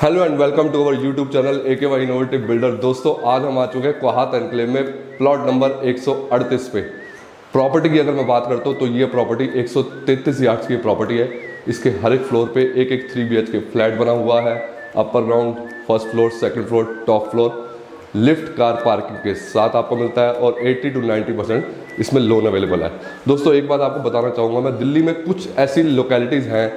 Hello and welcome to our YouTube channel A K Y innovative builder. दोस्तों, आज हम आ चुके हैं कोहात एनक्लेव में प्लॉट नंबर 138 पे। प्रॉपर्टी की अगर मैं बात करता हूँ तो ये प्रॉपर्टी 133 यार्ड्स की प्रॉपर्टी है। इसके हर एक फ्लोर पे एक एक थ्री बी के फ्लैट बना हुआ है। Upper ground, first floor, second floor, top floor. Lift, car parking के साथ आपको मिलता है और 80 टू 90 परसेंट इसमें लोन अवेलेबल है। दोस्तों, एक बात आपको बताना चाहूँगा, मैं दिल्ली में कुछ ऐसी लोकेलिटीज़ हैं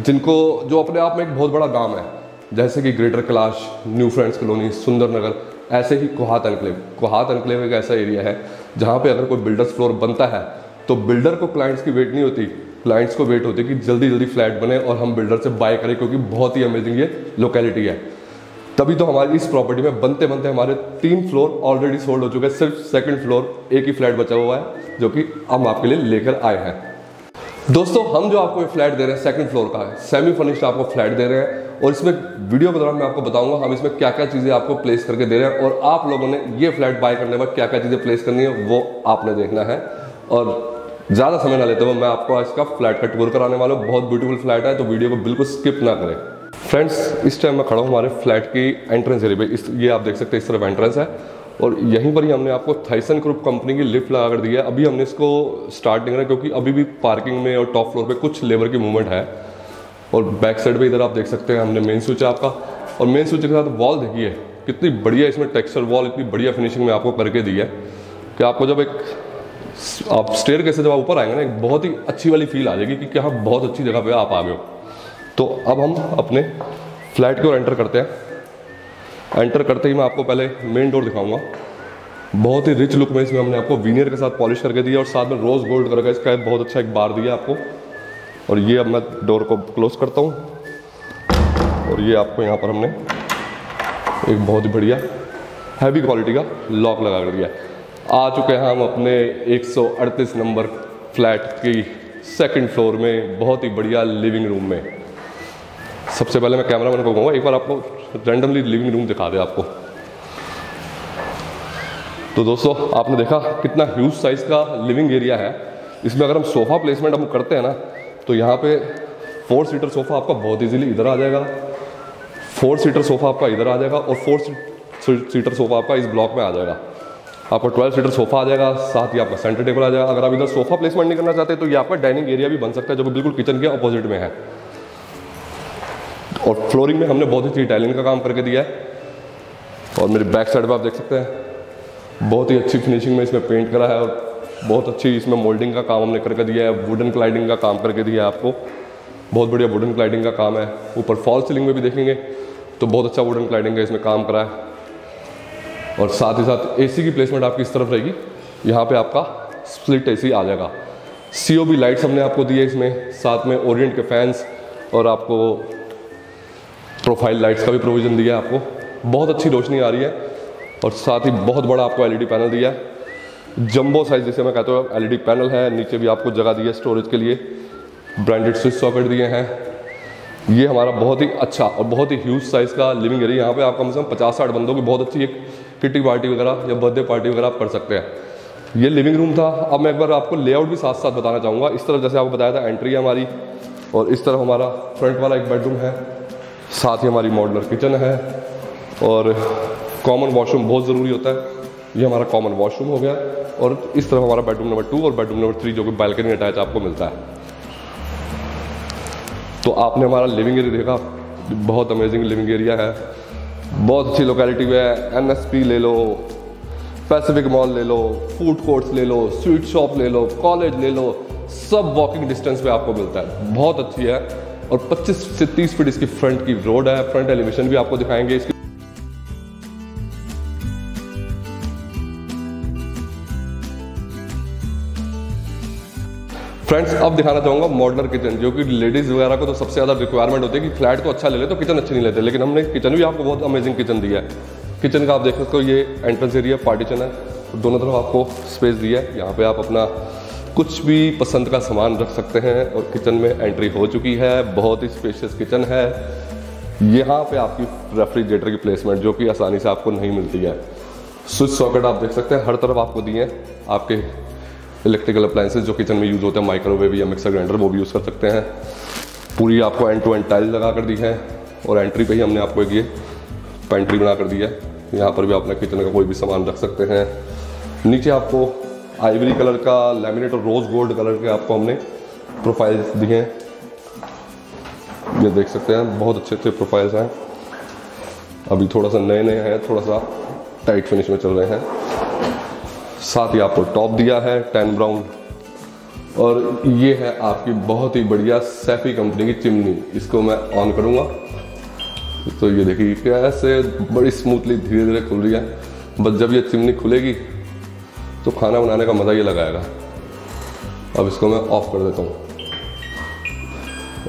जिनको जो अपने आप में एक बहुत बड़ा नाम है। जैसे कि greater Kailash, new friends colony, Sundar Nagar, ऐसे ही कोहात एनक्लेव। कोहात एनक्लेव एक ऐसा एरिया है जहाँ पे अगर कोई बिल्डर्स फ्लोर बनता है तो बिल्डर को क्लाइंट्स की वेट नहीं होती। क्लाइंट्स को वेट होती है कि जल्दी जल्दी फ्लैट बने और हम बिल्डर से बाय करें क्योंकि बहुत ही अमेजिंग ये लोकेलिटी है। तभी तो हमारी इस प्रॉपर्टी में बनते बनते हमारे तीन फ्लोर ऑलरेडी सोल्ड हो चुके हैं। सिर्फ़ सेकंड फ्लोर एक ही फ्लैट बचा हुआ है, जो कि हम आपके लिए लेकर आए हैं। दोस्तों, हम जो आपको फ्लैट दे रहे हैं सेकंड फ्लोर का है सेमी फर्निश्ड आपको फ्लैट दे रहे हैं। और इसमें वीडियो के दौरान मैं आपको बताऊँगा हम इसमें क्या क्या चीज़ें आपको प्लेस करके दे रहे हैं और आप लोगों ने ये फ्लैट बाय करने में क्या क्या चीज़ें प्लेस करनी है, वो आपने देखना है। और ज़्यादा समय ना लेते हुए मैं आपको इसका फ्लैट का टूर कराने वाला हूँ। बहुत ब्यूटीफुल फ्लैट है तो वीडियो को बिल्कुल स्किप ना करें। फ्रेंड्स इस टाइम मैं खड़ा हूँ हमारे फ्लैट की एंट्रेंस एरिया पे। इस, ये आप देख सकते हैं, इस तरफ़ एंट्रेंस है। और यहीं पर ही हमने आपको थाइसन ग्रुप कंपनी की लिफ्ट लगा कर दी है। अभी हमने इसको स्टार्ट नहीं करा, क्योंकि अभी भी पार्किंग में और टॉप फ्लोर पे कुछ लेबर की मूवमेंट है। और बैक साइड पे इधर आप देख सकते हैं हमने मेन स्विच है आपका। और मेन स्विच के साथ वॉल देखिए, कितनी बढ़िया इसमें टेक्सचर वॉल इतनी बढ़िया फिनिशिंग में आपको करके दी है कि आपको जब एक आप स्टेयर कैसे जब आप ऊपर आएँगे ना, एक बहुत ही अच्छी वाली फील आ जाएगी कि हाँ बहुत अच्छी जगह पे आप आ गए हो। तो अब हम अपने फ्लैट की ओर एंटर करते हैं। एंटर करते ही मैं आपको पहले मेन डोर दिखाऊँगा। बहुत ही रिच लुक में इसमें हमने आपको वीनियर के साथ पॉलिश करके दिया और साथ में रोज़ गोल्ड करके इसका बहुत अच्छा एक बार दिया आपको। और ये अब मैं डोर को क्लोज करता हूँ। और ये आपको यहाँ पर हमने एक बहुत ही बढ़िया हैवी क्वालिटी का लॉक लगा कर दिया। आ चुके हैं हम अपने 138 नंबर फ्लैट की सेकंड फ्लोर में बहुत ही बढ़िया लिविंग रूम में। सबसे पहले मैं कैमरा मैन को कहूँगा, एक बार आपको रैंडमली लिविंग रूम दिखा दे आपको। तो दोस्तों, आपने देखा कितना ह्यूज साइज़ का लिविंग एरिया है। इसमें अगर हम सोफ़ा प्लेसमेंट हम करते हैं ना तो यहाँ पे फोर सीटर सोफ़ा आपका बहुत इजीली इधर आ जाएगा। फोर सीटर सोफ़ा आपका इधर आ जाएगा और फोर सीटर सोफ़ा आपका इस ब्लॉक में आ जाएगा। आपका ट्वेल्व सीटर सोफ़ा आ जाएगा, साथ ही आपका सेंटर टेबल आ जाएगा। अगर आप इधर सोफ़ा प्लेसमेंट नहीं करना चाहते तो ये आपका डाइनिंग एरिया भी बन सकता है, जो बिल्कुल किचन के अपोजिट में है। और फ्लोरिंग में हमने बहुत ही टाइलिंग का काम करके दिया है। और मेरे बैक साइड पर आप देख सकते हैं, बहुत ही अच्छी फिनिशिंग में इसमें पेंट करा है और बहुत अच्छी इसमें मोल्डिंग का काम हमने करके दिया है वुडन क्लाइडिंग का काम करके दिया है आपको। बहुत बढ़िया वुडन क्लाइडिंग का काम है। ऊपर फॉल सीलिंग में भी देखेंगे तो बहुत अच्छा वुडन क्लाइडिंग का इसमें काम करा है। और साथ ही साथ एसी की प्लेसमेंट आपकी इस तरफ़ रहेगी। यहाँ पे आपका स्प्लिट एसी आ जाएगा। सी ओ बी लाइट्स हमने आपको दी है इसमें। साथ में ओरिएंट के फैंस और आपको प्रोफ़ाइल लाइट्स का भी प्रोविज़न दिया है आपको। बहुत अच्छी रोशनी आ रही है और साथ ही बहुत बड़ा आपको एलईडी पैनल दिया है। जंबो साइज़ जैसे मैं कहता हूँ एलईडी पैनल है, नीचे भी आपको जगह दी है स्टोरेज के लिए। ब्रांडेड स्विच सॉकेट दिए हैं। ये हमारा बहुत ही अच्छा और बहुत ही ह्यूज साइज़ का लिविंग एरिया यहाँ पे आप कम से कम पचास साठ बंदों की बहुत अच्छी एक किटी पार्टी वगैरह या बर्थडे पार्टी वगैरह आप कर सकते हैं। ये लिविंग रूम था। अब मैं एक बार आपको लेआउट भी साथ साथ बताना चाहूँगा। इस तरफ़ जैसे आपको बताया था एंट्री है हमारी और इस तरफ़ हमारा फ्रंट वाला एक बेडरूम है। साथ ही हमारी मॉडलर किचन है और कॉमन वॉशरूम बहुत ज़रूरी होता है। ये हमारा कॉमन वॉशरूम हो गया। और इस तरफ़ हमारा बेडरूम नंबर टू और बेडरूम नंबर थ्री जो कि बालकनी अटैच आपको मिलता है। तो आपने हमारा लिविंग एरिया देखा। बहुत अमेजिंग लिविंग एरिया है। बहुत अच्छी लोकेलिटी में है। एनएसपी ले लो पैसिफिक मॉल ले लो फ़ूड कोर्ट्स ले लो स्वीट शॉप ले लो कॉलेज ले लो, सब वॉकिंग डिस्टेंस पे आपको मिलता है। बहुत अच्छी है। और 25 से 30 फीट इसकी फ्रंट की रोड है। फ्रंट एलिवेशन भी आपको दिखाएँगे। इसकी फ्रेंड्स अब दिखाना चाहूँगा मॉडलर किचन जो कि लेडीज़ वगैरह को तो सबसे ज़्यादा रिक्वायरमेंट होती है कि फ्लैट तो अच्छा ले ले तो किचन अच्छी नहीं लेते। लेकिन हमने किचन भी आपको बहुत अमेजिंग किचन दिया है। किचन का आप देख सकते हो, ये एंट्रेंस एरिया पार्टीशन है। दोनों तरफ़ आपको स्पेस दिया है। यहाँ पे आप अपना कुछ भी पसंद का सामान रख सकते हैं और किचन में एंट्री हो चुकी है। बहुत ही स्पेशियस किचन है। यहाँ पे आपकी रेफ्रिजरेटर की प्लेसमेंट जो कि आसानी से आपको नहीं मिलती है। स्विच सॉकेट आप देख सकते हैं, हर तरफ़ आपको दिए हैं। आपके इलेक्ट्रिकल अप्लाइंसेज जो किचन में यूज़ होते हैं माइक्रोवेव या मिक्सर ग्राइंडर वो भी यूज़ कर सकते हैं। पूरी आपको एंड टू एंड टाइल लगा कर दी है और एंट्री पे ही हमने आपको एक ये पेंट्री बना कर दिया है। यहाँ पर भी आप अपना किचन का कोई भी सामान रख सकते हैं। नीचे आपको आइवरी कलर का लेमिनेट और रोज़ गोल्ड कलर के आपको हमने प्रोफाइल्स दिए हैं। ये देख सकते हैं, बहुत अच्छे अच्छे प्रोफाइल्स हैं। अभी थोड़ा सा नए नए हैं, थोड़ा सा टाइट फिनिश में चल रहे हैं। साथ ही आपको टॉप दिया है, टेन ब्राउन। और ये है आपकी बहुत ही बढ़िया सैफी कंपनी की चिमनी। इसको मैं ऑन करूँगा। तो ये देखिए कैसे बड़ी स्मूथली धीरे धीरे खुल रही है। बस जब ये चिमनी खुलेगी तो खाना बनाने का मज़ा ये लगाएगा। अब इसको मैं ऑफ़ कर देता हूँ।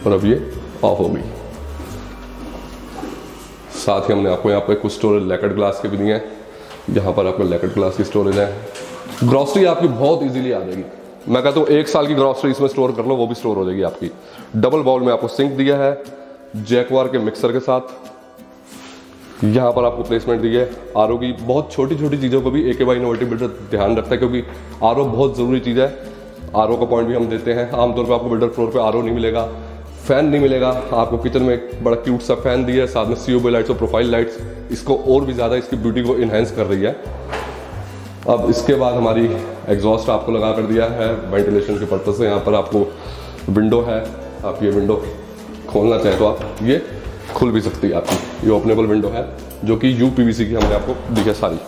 और अब ये ऑफ़ हो गई। साथ ही हमने आपको यहाँ पे कुछ स्टोरेज लैकेट ग्लास के भी दिए हैं। यहाँ पर आपको लैकेट ग्लास की स्टोरेज है। ग्रॉसरी आपकी बहुत इजीली आ जाएगी। मैं कहता हूँ, एक साल की ग्रॉसरी इसमें स्टोर कर लो, वो भी स्टोर हो जाएगी आपकी। डबल बाउल में आपको सिंक दिया है जैकवार के मिक्सर के साथ। यहाँ पर आपको प्लेसमेंट दी है। आरओ की बहुत छोटी छोटी चीज़ों को भी ए के वाई इनोवेटिव बिल्डर ध्यान रखता है, क्योंकि आरओ बहुत ज़रूरी चीज़ है। आरओ का पॉइंट भी हम देते हैं। आमतौर पर आपको बिल्डर फ्लोर पर आर नहीं मिलेगा। फ़ैन नहीं मिलेगा। आपको किचन में एक बड़ा क्यूट सा फ़ैन दिया है, साथ में सी लाइट्स और प्रोफ़ाइल लाइट्स इसको और भी ज़्यादा इसकी ब्यूटी को इन्हेंस कर रही है। अब इसके बाद हमारी एग्जॉस्ट आपको लगा कर दिया है। वेंटिलेशन के पर्पज़ से यहाँ पर आपको विंडो है। आप ये विंडो खोलना चाहें तो आप ये खुल भी सकती है आपकी। ये ओपनेबल विंडो है, जो कि यू की हमने आपको दी है सारी।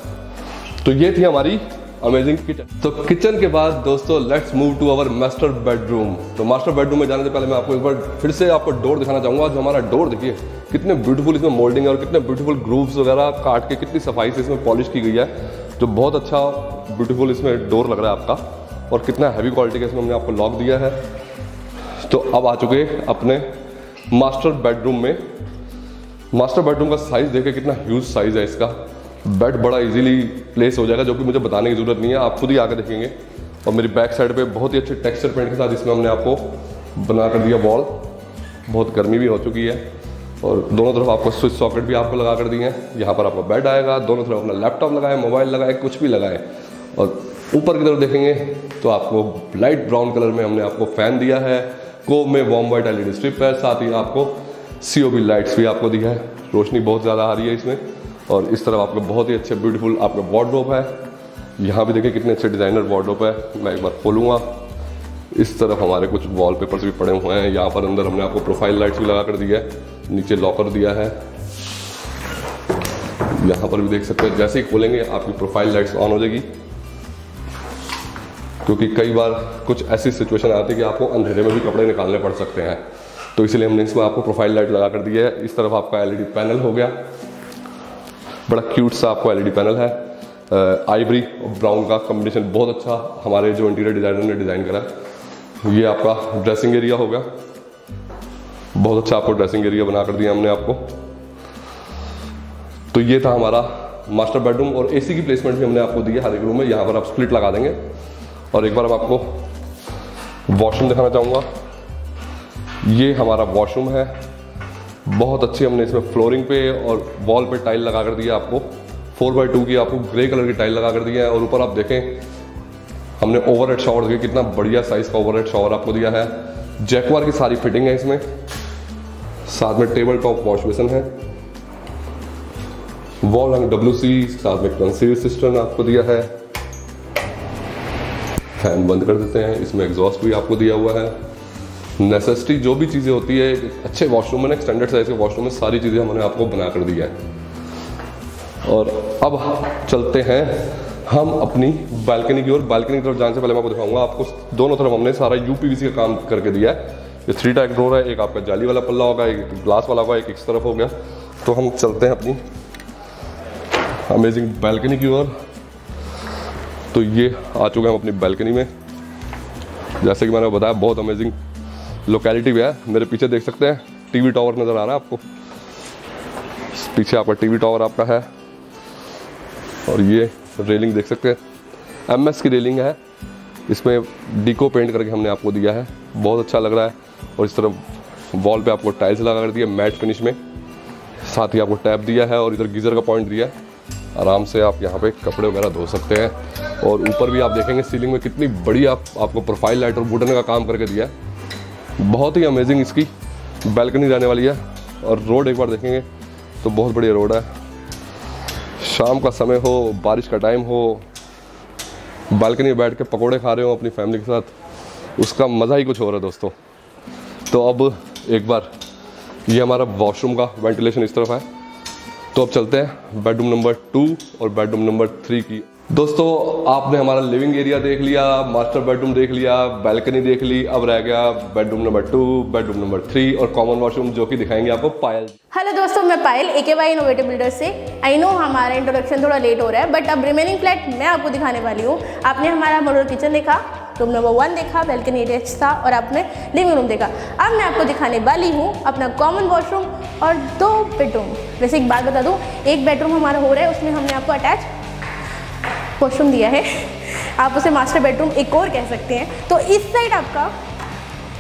तो ये थी हमारी अमेजिंग किचन तो किचन के बाद, दोस्तों let's move to our master bedroom तो मास्टर बेडरूम में जाने से पहले मैं आपको एक बार फिर से आपको डोर दिखाना चाहूँगा। जो हमारा डोर देखिए, कितने ब्यूटीफुल इसमें मोल्डिंग है और कितने ब्यूटीफुल ग्रूव्स वगैरह काट के कितनी सफ़ाई से इसमें पॉलिश की गई है। जो बहुत अच्छा ब्यूटीफुल इसमें डोर लग रहा है आपका और कितना हैवी क्वालिटी का इसमें हमने आपको लॉक दिया है। तो अब आ चुके अपने मास्टर बेडरूम में। मास्टर बेडरूम का साइज़ देखे कितना ह्यूज साइज़ है इसका। बेड बड़ा इजीली प्लेस हो जाएगा, जो कि मुझे बताने की ज़रूरत नहीं है। आप खुद ही आकर देखेंगे। और मेरी बैक साइड पे बहुत ही अच्छे टेक्सचर पेंट के साथ इसमें हमने आपको बना कर दिया वॉल बहुत गर्मी भी हो चुकी है। और दोनों तरफ़ आपको स्विच सॉकेट भी आपको लगा कर दिए हैं। यहाँ पर आपका बेड आएगा। दोनों तरफ़ अपना लैपटॉप लगाए मोबाइल लगाए, कुछ भी लगाए। और ऊपर की तरफ़ देखेंगे तो आपको लाइट ब्राउन कलर में हमने आपको फ़ैन दिया है। को में वॉम वाइट एल स्ट्रिप है। साथ ही आपको सीओबी लाइट्स भी आपको दिया है। रोशनी बहुत ज़्यादा आ रही है इसमें। और इस तरफ़ आपका बहुत ही अच्छे ब्यूटीफुल आपका वार्ड्रोप है। यहाँ भी देखिए कितने अच्छे डिज़ाइनर वार्ड्रोप है। मैं एक बार खोलूँगा। इस तरफ़ हमारे कुछ वॉलपेपर्स भी पड़े हुए हैं। यहाँ पर अंदर हमने आपको प्रोफ़ाइल लाइट्स भी लगा कर दिया है। नीचे लॉकर दिया है। यहाँ पर भी देख सकते हैं, जैसे ही खोलेंगे आपकी प्रोफ़ाइल लाइट्स ऑन हो जाएगी। क्योंकि कई बार कुछ ऐसी सिचुएशन आती है कि आपको अंधेरे में भी कपड़े निकालने पड़ सकते हैं। तो इसलिए हमने इसमें आपको प्रोफ़ाइल लाइट लगा कर दी है। इस तरफ़ आपका एलईडी पैनल हो गया। बड़ा क्यूट सा आपको एलईडी पैनल है। आइवरी और ब्राउन का कॉम्बिनेशन बहुत अच्छा हमारे जो इंटीरियर डिज़ाइनर ने डिज़ाइन करा है। ये आपका ड्रेसिंग एरिया हो गया। बहुत अच्छा आपको ड्रेसिंग एरिया बना कर दिया हमने आपको। तो ये था हमारा मास्टर बेडरूम और एसी की प्लेसमेंट भी हमने आपको दी है हर एक रूम में। यहाँ पर आप स्प्लिट लगा देंगे। और एक बार अब आपको वॉशरूम दिखाना चाहूँगा। ये हमारा वॉशरूम है। बहुत अच्छी हमने इसमें फ्लोरिंग पे और वॉल पे टाइल लगा कर दिया आपको। फोर बाई टू की आपको ग्रे कलर की टाइल लगा कर दिया है और ऊपर आप देखें, हमने ओवर हेड शॉवर दिया कितना बढ़िया साइज़ का ओवर हेड शॉवर आपको दिया है। जैकवार की सारी फिटिंग है इसमें। साथ में टेबल टॉप वॉश बेसन है। वॉल रंग डब्ल्यू साथ में कंसील सिस्टम आपको दिया है। फ़ैन बंद कर देते हैं, इसमें एग्जॉस्ट भी आपको दिया हुआ है। नेसेसिटी जो भी चीज़ें होती है, अच्छे वॉशरूम में ना स्टैंडर्ड साइज़ के वॉशरूम में सारी चीज़ें हमने आपको बना कर दिया है। और अब चलते हैं, हम अपनी बालकनी की ओर। बालकनी की तरफ़ जाने से पहले मैं आपको दिखाऊँगा, आपको दोनों तरफ़ हमने सारा यूपीवीसी का काम करके दिया है। ये थ्री टाइप डोर है, एक आपका जाली वाला पल्ला होगा, एक ग्लास वाला होगा, एक इस तरफ़ हो गया। तो हम चलते हैं अपनी अमेजिंग बालकनी की ओर। तो ये आ चुके हैं हम अपनी बालकनी में। जैसे कि मैंने बताया, बहुत अमेजिंग लोकेलिटी भी है। मेरे पीछे देख सकते हैं टीवी टावर नज़र आ रहा है आपको। पीछे आपका टीवी टावर आपका है। और ये रेलिंग देख सकते हैं। एमएस की रेलिंग है। इसमें डिको पेंट करके हमने आपको दिया है। बहुत अच्छा लग रहा है। और इस तरफ़ वॉल पे आपको टाइल्स लगा कर दिया मैट फिनिश में। साथ ही आपको टैप दिया है और इधर गीज़र का पॉइंट दिया है। आराम से आप यहाँ पे कपड़े वगैरह धो सकते हैं। और ऊपर भी आप देखेंगे सीलिंग में कितनी बड़ी आप, आपको प्रोफ़ाइल लाइट और वुडन का काम करके दिया है। बहुत ही अमेजिंग इसकी बैल्कनी जाने वाली है और रोड एक बार देखेंगे तो बहुत बढ़िया रोड है। शाम का समय हो, बारिश का टाइम हो बालकनी में बैठ के पकोड़े खा रहे हो अपनी फैमिली के साथ, उसका मज़ा ही कुछ हो रहा है दोस्तों। तो अब एक बार, ये हमारा वॉशरूम का वेंटिलेशन इस तरफ़ है। तो अब चलते हैं बेडरूम नंबर टू और बेडरूम नंबर थ्री की दोस्तों, आपने हमारा लिविंग एरिया देख लिया मास्टर बेडरूम देख लिया बैल्कनी देख ली, अब रह गया bedroom number two bedroom number three और कॉमन वॉशरूम जो कि दिखाएँगे आपको पायल हेलो दोस्तों, मैं पायल ए के वाई इनोवेटिव बिल्डर से। आई नो हमारा इंट्रोडक्शन थोड़ा लेट हो रहा है बट अब रिमेनिंग फ्लैट मैं आपको दिखाने वाली हूँ। आपने हमारा मॉडल किचन देखा रूम नंबर वन देखा बेल्कनी एरिया था और आपने लिविंग रूम देखा। अब मैं आपको दिखाने वाली हूँ अपना कॉमन वॉशरूम और दो बेडरूम वैसे एक बात बता दूँ, एक बेडरूम हमारा हो रहा है, उसमें हमने आपको अटैच वॉशरूम दिया है। आप उसे मास्टर बेडरूम एक और कह सकते हैं। तो इस साइड आपका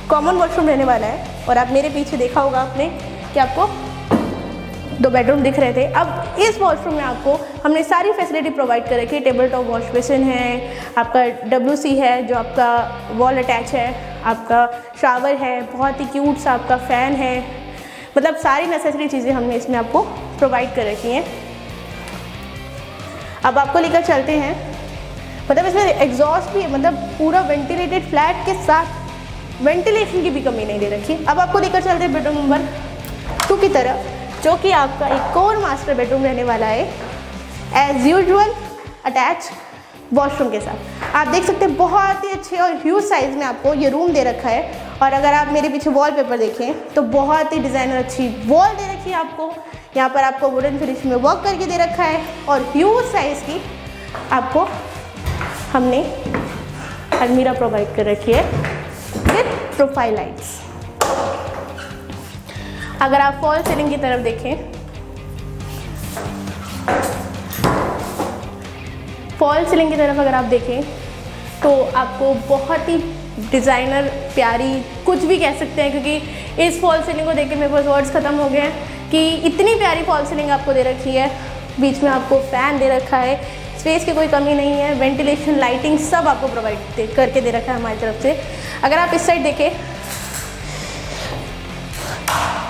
कॉमन वॉशरूम रहने वाला है। और आप मेरे पीछे देखा होगा आपने कि आपको दो बेडरूम दिख रहे थे। अब इस वॉशरूम में आपको हमने सारी फैसिलिटी प्रोवाइड कर रखी है टेबल टॉप वॉश बेसिन है, आपका डब्ल्यूसी है, जो आपका वॉल अटैच है, आपका शावर है, बहुत ही क्यूट सा आपका फ़ैन है। मतलब सारी नेसेसरी चीज़ें हमने इसमें आपको प्रोवाइड कर रखी हैं। अब आपको लेकर चलते हैं। मतलब इसमें एग्जॉस्ट भी मतलब पूरा वेंटिलेटेड फ्लैट के साथ वेंटिलेशन की भी कमी नहीं दे रखी। अब आपको लेकर चलते हैं बेडरूम नंबर टू की तरफ़, जो कि आपका एक और मास्टर बेडरूम रहने वाला है। एज यूजल अटैच वॉशरूम के साथ। आप देख सकते हैं, बहुत ही अच्छे और ह्यूज साइज़ में आपको ये रूम दे रखा है। और अगर आप मेरे पीछे वॉलपेपर देखें तो बहुत ही डिज़ाइनर अच्छी वॉल दे रखी है आपको। यहाँ पर आपको वुडन फिनिश में वर्क करके दे रखा है और ह्यूज साइज़ की आपको हमने अलमीरा प्रोवाइड कर रखी है विथ प्रोफ़ाइल लाइट्स अगर आप फॉल सीलिंग की तरफ़ देखें फॉल सीलिंग की तरफ़ अगर आप देखें तो आपको बहुत ही डिज़ाइनर प्यारी, कुछ भी कह सकते हैं, क्योंकि इस फॉल सीलिंग को देख के मेरे पास वर्ड्स ख़त्म हो गए हैं। कि इतनी प्यारी फॉल सीलिंग आपको दे रखी है, बीच में आपको फ़ैन दे रखा है, स्पेस की कोई कमी नहीं है, वेंटिलेशन, लाइटिंग सब आपको प्रोवाइड करके दे रखा है हमारी तरफ़ से। अगर आप इस साइड देखें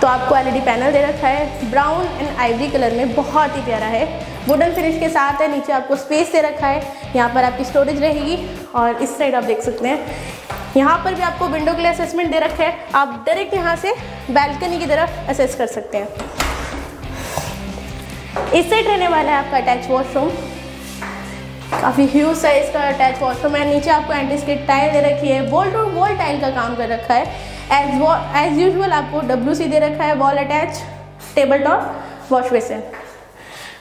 तो आपको एलईडी पैनल दे रखा है ब्राउन एंड आइवरी कलर में बहुत ही प्यारा है। वुडन फिनिश के साथ है, नीचे आपको स्पेस दे रखा है, यहाँ पर आपकी स्टोरेज रहेगी और इस साइड आप देख सकते हैं। यहाँ पर भी आपको विंडो के लिए असेसमेंट दे रखा है। आप डायरेक्ट यहाँ से बैल्कनी की तरफ़ असेस कर सकते हैं। इस साइड रहने वाला है आपका अटैच वॉशरूम काफ़ी ह्यूज साइज़ का अटैच वॉशरूम है। नीचे आपको एंटी स्किट टाइल दे रखी है। वॉल टू वॉल टाइल का काम कर रखा है। एज एज यूजल आपको डब्ल्यू सी दे रखा है wall attach table top wash basin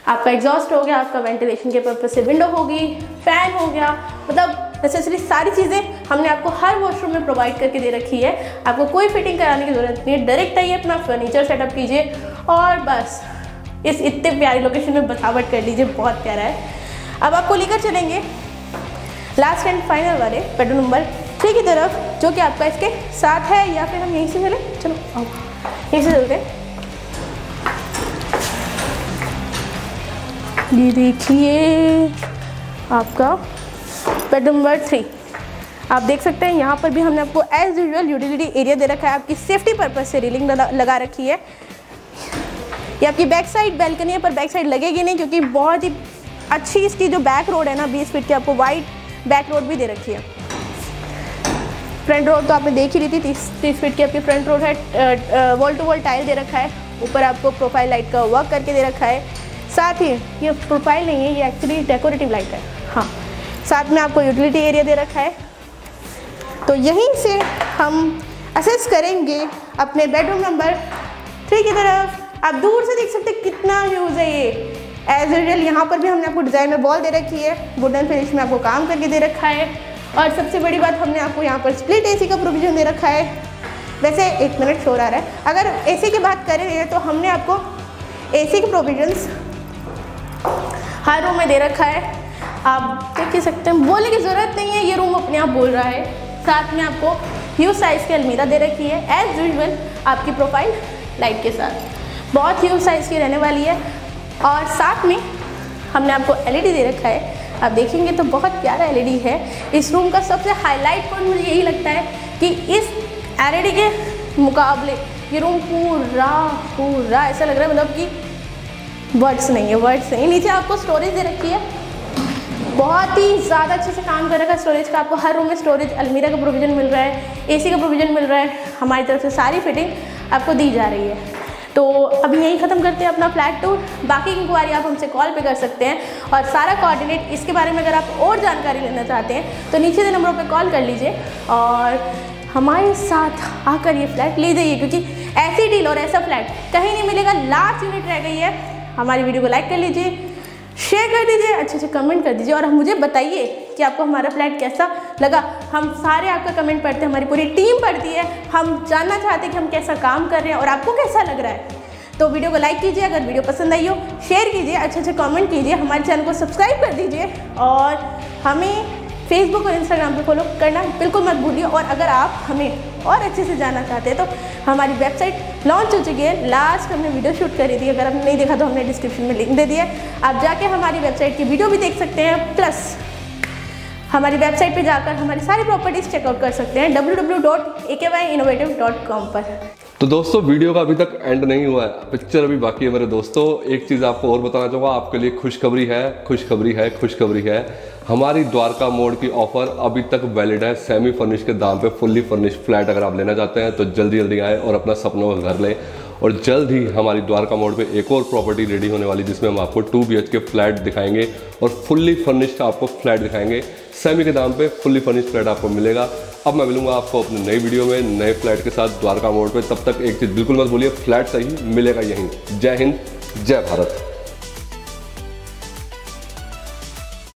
आपका एग्जॉस्ट हो गया, आपका वेंटिलेशन के पर्पज से विंडो होगी फ़ैन हो गया। मतलब नेसेसरी सारी चीज़ें हमने आपको हर वॉशरूम में प्रोवाइड करके दे रखी है। आपको कोई फिटिंग कराने की ज़रूरत नहीं है। डायरेक्ट आइए, अपना फर्नीचर सेटअप कीजिए और बस, इस इतने प्यारी लोकेशन में बतावट कर लीजिए। बहुत प्यारा है। अब आपको लेकर चलेंगे लास्ट एंड फाइनल वाले बेडरूम नंबर थ्री की तरफ़, जो कि आपका इसके साथ है, या फिर हम यहीं से चले चलो यहीं से चलते ये देखिए, आपका बेडरूम नंबर थ्री आप देख सकते हैं, यहाँ पर भी हमने आपको एज यूजल यूटिलिटी एरिया दे रखा है। आपकी सेफ्टी पर्पज से रेलिंग लगा रखी है। ये आपकी बैक साइड बैल्कनी है, पर बैक साइड लगेगी नहीं, क्योंकि बहुत ही अच्छी इसकी जो बैक रोड है ना, बीस फीट की आपको वाइड बैक रोड भी दे रखी है। फ्रंट रोड तो आपने देख ही ली थी, तीस तीस फीट की आपकी फ्रंट रोड है वॉल टू वॉल टाइल दे रखा है। ऊपर आपको प्रोफ़ाइल लाइट का वर्क करके दे रखा है। साथ ही, ये प्रोफ़ाइल नहीं है, ये एक्चुअली डेकोरेटिव लाइट है। हाँ। साथ में आपको यूटिलिटी एरिया दे रखा है। तो यहीं से हम असेस करेंगे अपने बेडरूम नंबर थ्री की तरफ़। आप दूर से देख सकते कितना यूज़ है ये। एज यूजल यहाँ पर भी हमने आपको डिज़ाइन में बॉल दे रखी है। वुडन फिनिश में आपको काम करके दे रखा है। और सबसे बड़ी बात, हमने आपको यहाँ पर स्प्लिट एसी का प्रोविज़न दे रखा है। वैसे एक मिनट शोर आ रहा है। अगर एसी की बात करें तो हमने आपको एसी के प्रोविजंस हर रूम में दे रखा है। आप देख ही सकते हैं? बोलने की ज़रूरत नहीं है, ये रूम अपने आप बोल रहा है। साथ में आपको ह्यूज साइज़ की अलमीरा दे रखी है एज यूजल आपकी प्रोफ़ाइल लाइट के साथ। बहुत ह्यूज साइज़ की रहने वाली है। और साथ में हमने आपको एलईडी दे रखा है। आप देखेंगे तो बहुत प्यारा एलईडी है। इस रूम का सबसे हाईलाइट पॉइंट मुझे यही लगता है कि इस एलईडी के मुकाबले ये रूम पूरा पूरा ऐसा लग रहा है मतलब कि वर्ड्स नहीं है वर्ड्स नहीं नीचे आपको स्टोरेज दे रखी है। बहुत ही ज़्यादा अच्छे से काम कर रखा है। स्टोरेज का आपको हर रूम में स्टोरेज अलमीरा का प्रोविज़न मिल रहा है एसी का प्रोविज़न मिल रहा है, हमारी तरफ़ से सारी फिटिंग आपको दी जा रही है। तो अभी यही ख़त्म करते हैं अपना फ्लैट टूर बाकी इंक्वायरी आप हमसे कॉल पे कर सकते हैं। और सारा कोऑर्डिनेट इसके बारे में अगर आप और जानकारी लेना चाहते हैं तो नीचे के नंबरों पे कॉल कर लीजिए। और हमारे साथ आकर ये फ्लैट ले जाइए, क्योंकि ऐसी डील और ऐसा फ्लैट कहीं नहीं मिलेगा। लास्ट यूनिट रह गई है। हमारी वीडियो को लाइक कर लीजिए। शेयर कर दीजिए, अच्छे अच्छे कमेंट कर दीजिए और मुझे बताइए कि आपको हमारा फ्लैट कैसा लगा। हम सारे आपका कमेंट पढ़ते हैं, हमारी पूरी टीम पढ़ती है। हम जानना चाहते हैं कि हम कैसा काम कर रहे हैं और आपको कैसा लग रहा है। तो वीडियो को लाइक कीजिए, अगर वीडियो पसंद आई हो शेयर कीजिए, अच्छे अच्छे कमेंट कीजिए, हमारे चैनल को सब्सक्राइब कर दीजिए और हमें फेसबुक और इंस्टाग्राम पे फॉलो करना बिल्कुल मत भूलिए। और अगर आप हमें और अच्छे से जानना चाहते हैं तो हमारी वेबसाइट लॉन्च हो चुकी है। लास्ट हमने वीडियो शूट करी थी। अगर आपने नहीं देखा तो हमने डिस्क्रिप्शन में लिंक दे दिया आप जाके हमारी वेबसाइट की वीडियो भी देख सकते हैं। प्लस हमारी वेबसाइट पे जाकर हमारी सारी प्रॉपर्टीज़ चेकआउट कर सकते हैं डब्ल्यू पर। तो दोस्तों, वीडियो का अभी तक एंड नहीं हुआ है। पिक्चर अभी बाकी है मेरे दोस्तों। एक चीज़ आपको और बताना चाहूँगा, आपके लिए खुशखबरी है खुशखबरी है खुशखबरी है। हमारी द्वारका मोड़ की ऑफ़र अभी तक वैलिड है। सेमी फर्निश के दाम पे फुल्ली फर्निश फ्लैट अगर आप लेना चाहते हैं तो जल्दी जल्दी आए और अपना सपनों का घर लें। और जल्द ही हमारी द्वारका मोड़ पे एक और प्रॉपर्टी रेडी होने वाली, जिसमें हम आपको टू बी के फ्लैट दिखाएँगे और फुल्ली फर्निश्ड आपको फ्लैट दिखाएँगे। सेमी के दाम पे फुल्ली फर्निश्ड फ्लैट आपको मिलेगा। अब मैं मिलूँगा आपको अपने नई वीडियो में, नए फ्लैट के साथ द्वारका मोड़ पे। तब तक एक चीज़ बिल्कुल मत बोलिए फ्लैट सही मिलेगा यहीं। जय हिंद, जय भारत।